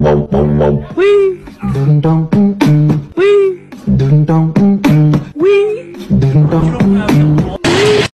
Wee. Dun dun. Wee. Dun dun. Wee. Dun dun.